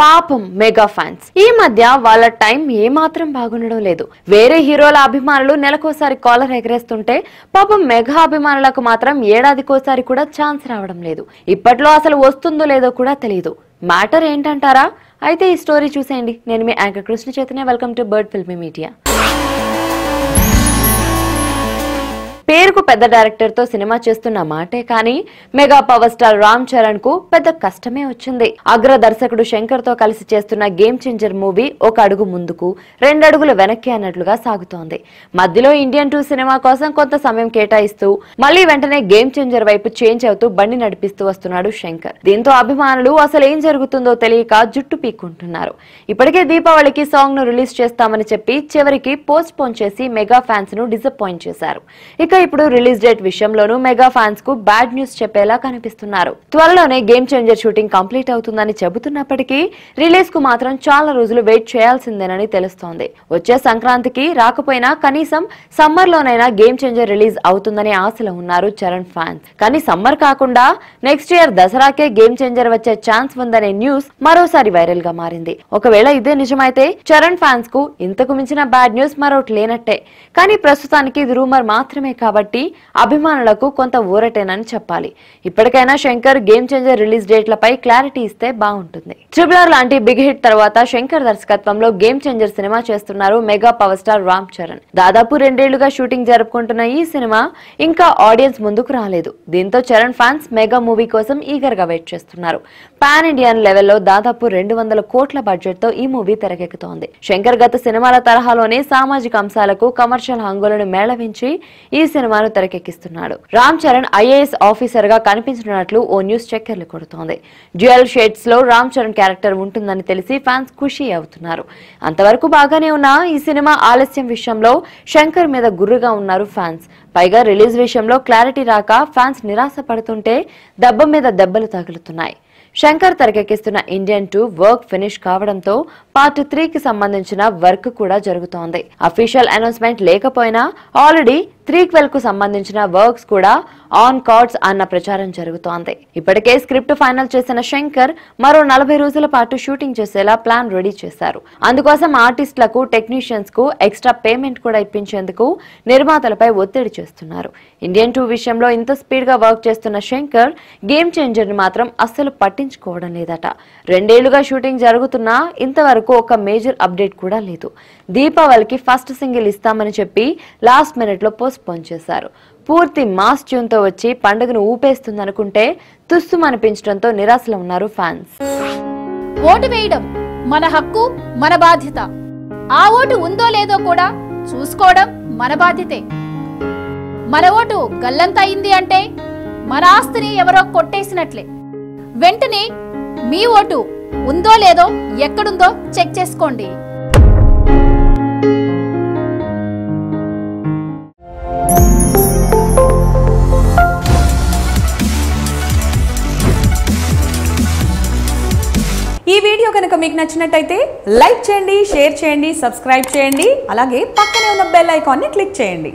పాపం mega fans. ఈ మధ్య వాళ్ళ టైం ఏమాత్రం బాగుండడం లేదు. వేరే హీరోల అభిమానులు నెలకోసారి కాలర్ ఎగరేస్తుంటే పాపం మెగా అభిమానులకు మాత్రం ఏడాదికోసారి కూడా ఛాన్స్ రావడం లేదు. ఇప్పట్లో అసలు వస్తుందో లేదో కూడా తెలియదు మ్యాటర్ ఏంటంటారా? అయితే ఈ స్టోరీ చూసేయండి. నేను మీ anchor Krishna Chaitanya welcome to Bird Filmy Media. పేరుకు పెద్ద డైరెక్టర్తో సినిమా చేస్తున్న మాటే కానీ మెగా పవర్ స్టార్ రామ్ చరణ్కు పెద్ద కష్టమే వచ్చింది. అగ్ర దర్శకుడు శంకర్తో కలిసి చేస్తున్న గేమ్ చేంజర్ మూవీ ఒక అడుగు ముందుకు రెండు అడుగులు వెనక్కి అన్నట్లుగా సాగుతోంది. మధ్యలో ఇండియన్ టూ సినిమా కోసం కొంత సమయం కేటాయిస్తూ మళ్ళీ వెంటనే గేమ్ చేంజర్ వైపు చేంజ్ అవుతూ బండి నడిపిస్తూ వస్తున్నాడు శంకర్. దీంతో అభిమానులు అసలు ఏం జరుగుతుందో తెలియక జుట్టు పీక్కుంటున్నారు. ఇప్పటికే దీపావళికి సాంగ్ను రిలీజ్ చేస్తామని చెప్పి చివరికి పోస్ట్ పోన్ చేసి మెగా ఫ్యాన్స్ను డిసప్పాయింట్ చేశారు. ఇక ఇప్పుడు రిలీజ్ డేట్ విషయంలోనూ మెగా ఫ్యాన్స్కు బ్యాడ్ న్యూస్ చెప్పేలా కనిపిస్తున్నారు. త్వరలోనే గేమ్ చేంజర్ షూటింగ్ కంప్లీట్ అవుతుందని చెబుతున్నప్పటికీ రిలీజ్కు మాత్రం చాలా రోజులు వెయిట్ చేయాల్సిందేనని తెలుస్తోంది. వచ్చే సంక్రాంతికి రాకపోయినా కనీసం సమ్మర్ లోనైనా గేమ్ చేంజర్ రిలీజ్ అవుతుందనే ఆశలో ఉన్నారు చరణ్ ఫ్యాన్స్. కానీ సమ్మర్ కాకుండా నెక్స్ట్ ఇయర్ దసరాకే గేమ్ చేంజర్ వచ్చే ఛాన్స్ ఉందనే న్యూస్ మరోసారి వైరల్గా మారింది. ఒకవేళ ఇదే నిజమైతే చరణ్ ఫ్యాన్స్కు ఇంతకు మించిన బ్యాడ్ న్యూస్ మరొకటి లేనట్టే. కానీ ప్రస్తుతానికి ఇది రూమర్ మాత్రమే కాబట్టి అభిమానులకు కొంత ఊరటేనని చెప్పాలి. ఇప్పటికైనా శంకర్ గేమ్ చేంజర్ రిలీజ్ డేట్లపై క్లారిటీ ఇస్తే బాగుంటుంది. ట్రిపుల్ ఆర్ లాంటి బిగ్ హిట్ తర్వాత శంకర్ దర్శకత్వంలో గేమ్ చేంజర్ సినిమా చేస్తున్నారు mega power star Ram Charan. దాదాపు రెండేళ్ళుగా షూటింగ్ జరుపుకుంటున్న ఈ సినిమా ఇంకా ఆడియన్స్ ముందుకు రాలేదు. దీంతో చరణ్ ఫ్యాన్స్ మెగా మూవీ కోసం ఈగర్గా వెయిట్ చేస్తున్నారు. పాన్ ఇండియన్ లెవెల్లో దాదాపు రెండు వందల కోట్ల బడ్జెట్తో ఈ మూవీ తెరకెక్కుతోంది. శంకర్ గత సినిమాల తరహాలోనే సామాజిక అంశాలకు కమర్షియల్ హంగులను మేళవించి ఈ సినిమాను తెరకెక్కిస్తున్నాడు. రామ్ చరణ్ ఐఏఎస్ ఆఫీసర్గా కనిపించనున్నట్లు ఓ న్యూస్ చక్కర్లు కొడుతోంది. డ్యూయల్ షేడ్స్లో రామ్ చరణ్ క్యారెక్టర్ ఉంటుందని తెలిసి ఫ్యాన్స్ ఖుషి అవుతున్నారు. అంతవరకు బాగానే ఉన్న ఈ సినిమా ఆలస్యం విషయంలో శంకర్ మీద గుర్రుగా ఉన్నారు ఫ్యాన్స్. పైగా రిలీజ్ విషయంలో క్లారిటీ రాక ఫ్యాన్స్ నిరాశ పడుతుంటే దెబ్బ మీద దెబ్బలు తగులుతున్నాయి. శంకర్ తెరకెక్కిస్తున్న ఇండియన్ టూ వర్క్ ఫినిష్ కావడంతో పార్ట్ త్రీకి సంబంధించిన వర్క్ కూడా జరుగుతోంది. అఫీషియల్ అనౌన్స్మెంట్ లేకపోయినా ఆల్రెడీ త్రీక్వెల్కు సంబంధించిన వర్క్స్ కూడా ఆన్ కార్డ్స్ అన్న ప్రచారం జరుగుతోంది. ఇప్పటికే స్క్రిప్ట్ ఫైనల్ చేసిన శంకర్ మరో నలభై రోజుల పాటు షూటింగ్ చేసేలా ప్లాన్ రెడీ చేశారు. అందుకోసం ఆర్టిస్టులకు టెక్నీషియన్స్కు ఎక్స్ట్రా పేమెంట్ కూడా ఇప్పించేందుకు నిర్మాతలపై ఒత్తిడి చేస్తున్నారు. ఇండియన్ టూ విషయంలో ఇంత స్పీడ్గా వర్క్ చేస్తున్న శంకర్ గేమ్ చేంజర్ని మాత్రం అస్సలు పట్టించుకోవడం లేదట. రెండేళ్ళుగా షూటింగ్ జరుగుతున్నా ఇంతవరకు ఒక మేజర్ అప్డేట్ కూడా లేదు. దీపావళికి ఫస్ట్ సింగిల్ ఇస్తామని చెప్పి లాస్ట్ మినిట్లో పోస్ట్ చేశారు. పూర్తి మాస్ ట్యూన్తో వచ్చి పండుగను ఊపేస్తుందనుకుంటే తుస్సుమనిపించడంతో నిరాశలో ఉన్నారు ఫ్యాన్స్. ఓటు వేయడం మన హక్కు మన బాధ్యత. ఆ ఓటు ఉందో లేదో కూడా చూసుకోవడం మన బాధ్యతే. మన ఓటు గల్లంతయింది అంటే మన ఆస్తిని ఎవరో కొట్టేసినట్లే. వెంటనే మీ ఓటు ఉందో లేదో ఎక్కడుందో చెక్ చేసుకోండి. ఈ వీడియో కనుక మీకు నచ్చినట్టయితే లైక్ చేయండి షేర్ చేయండి సబ్స్క్రైబ్ చేయండి అలాగే పక్కనే ఉన్న బెల్ ఐకాన్ని క్లిక్ చేయండి.